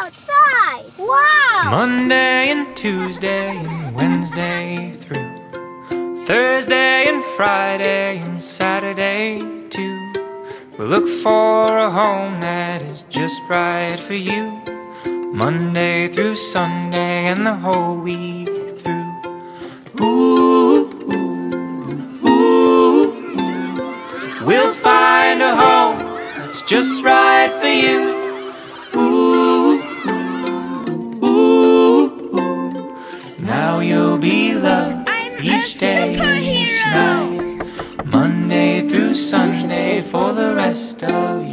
Wow! Monday and Tuesday and Wednesday through Thursday and Friday and Saturday too. We'll look for a home that is just right for you. Monday through Sunday and the whole week through. Ooh, ooh, ooh, ooh. We'll find a home that's just right for you. Be loved I'm a each day each night. Monday through Sunday for the rest of life.